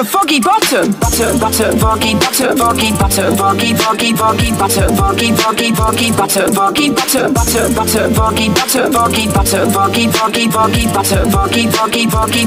butter, foggy bottom. Butter, butter, foggy butter, foggy butter, foggy, foggy, foggy butter, foggy, foggy, foggy butter, foggy butter, butter, butter, foggy butter, foggy butter, foggy, foggy, foggy butter, foggy, foggy, foggy.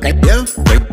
Yeah.